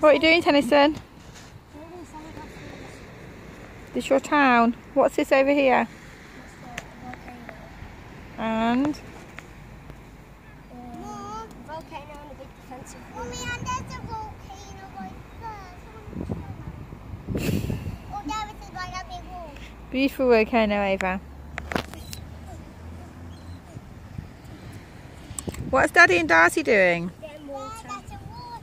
What are you doing, Tennison? This your town? What's this over here? And beautiful volcano, Ava. What's Daddy and Darcy doing? Getting water. That's a water.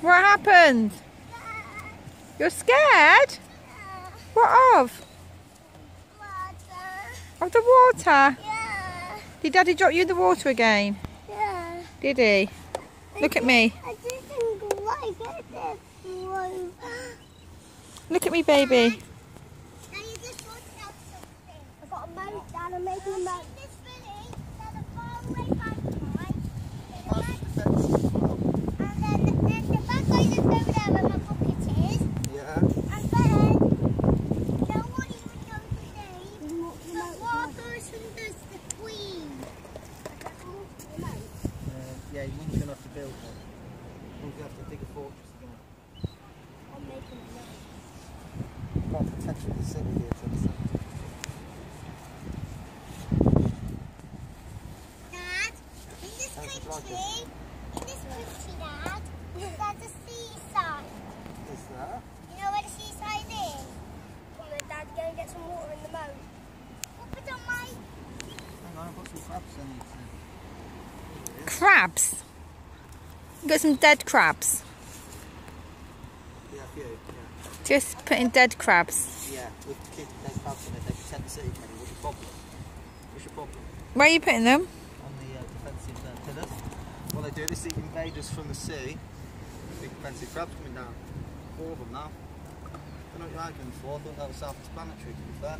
What happened? You're scared? What of? Of the water? Yeah. Did Daddy drop you in the water again? Yeah. Did he? Look at me. Look at me, baby. Now you just want to know something. I've got a moat down. I'm making a moat. This village, there's a faraway bad And then there's the bad guy that's over there where my pocket is. Yeah. And then no one even knows the name. But one person does the queen. Uh, you mean you're gonna have to build one. You're gonna have to dig a fortress again. I'm making a moat. Got potential to here, Tennessee. Dad, in this country, like in this country, Dad, there's a seaside. Is that? You know where the seaside is? Come on, Dad, go and get some water in the moat. We'll put on my... Hang on, I've got some crabs I need Crabs. Got some dead crabs. Yeah, a few. Yeah. Just putting dead crabs. Yeah, with there's crabs in it. They the city, Kenny. What's your problem? What's your problem? Where are you putting them? On the uh, defensive uh, pillars. What they do, they see invaders from the sea. Big defensive crabs coming down. Four of them now. I don't know what you're arguing for. I thought that was self-explanatory, to be fair.